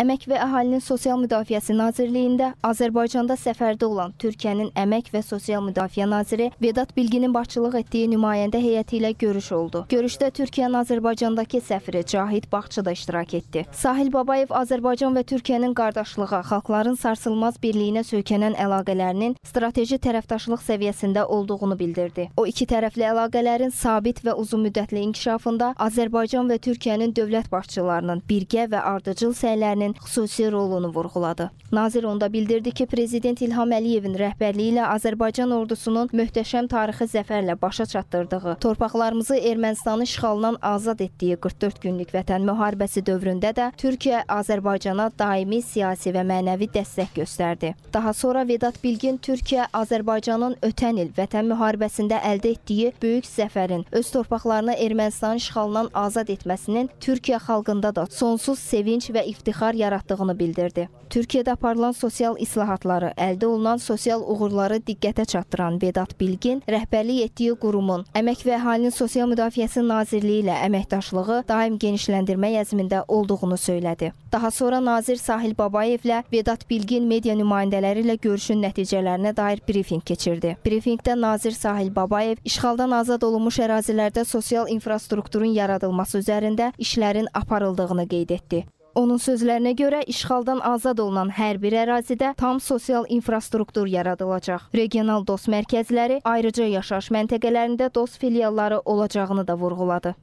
Əmək və Əhalinin Sosial Müdafiəsi Nazirliyində Azərbaycanda səfərdə olan Türkiyənin Əmək və Sosial Müdafiə naziri Vedat Bilginin başçılıq etdiyi nümayəndə heyəti ilə görüş oldu. Görüşdə Türkiyənin Azərbaycandakı səfiri Cahid Baxçı da iştirak etdi. Sahil Babayev Azərbaycan və Türkiyənin qardaşlığa, xalqların sarsılmaz birliyinə söykənən əlaqələrinin strateji tərəfdaşlıq səviyyəsində olduğunu bildirdi. O iki tərəfli əlaqələrin sabit və uzunmüddətli inkişafında Azərbaycan və Türkiyənin dövlət başçılarının birgə və ardıcıl səylərinin xüsusi rolunu vurğuladı. Nazir onda bildirdi ki, Prezident İlham Əliyevin rəhbərliyi ilə Azərbaycan ordusunun möhtəşəm tarixi zəfərlə başa çatdırdığı, torpaqlarımızı Ermənistanın işğalından azad etdiyi 44 günlük vətən müharibəsi dövründə də Türkiyə Azərbaycana daimi siyasi və mənəvi dəstək göstərdi. Daha sonra Vedat Bilgin Türkiyə Azərbaycanın ötən il vətən müharibəsində əldə etdiyi böyük zəfərin öz torpaqlarını Ermənistanın işğalından azad etməsinin Türkiyə xalqında da sonsuz sevinç və iftixar yaratdığını bildirdi. Türkiyədə aparılan sosial islahatları, əldə olunan sosial uğurları diqqətə çatdıran Vedat Bilgin rəhbərlik etdiyi qurumun Əmək və Əhalinin Sosial Müdafiəsi Nazirliyi ilə əməkdaşlığı daim genişləndirmək əzmində olduğunu söylədi. Daha sonra nazir Sahil Babayevlə Vedat Bilgin media nümayəndələri ilə görüşün nəticələrinə dair brifinq keçirdi. Brifinqdə nazir Sahil Babayev işğaldan azad olunmuş ərazilərdə sosial infrastrukturun yaradılması üzərində işlərin aparıldığını qeyd etdi. Onun sözlərinə görə işğaldan azad olunan hər bir ərazidə tam sosial infrastruktur yaradılacaq. Regional DOS mərkəzləri, ayrıca yaşayış məntəqələrində DOS filialları olacağını da vurğuladı.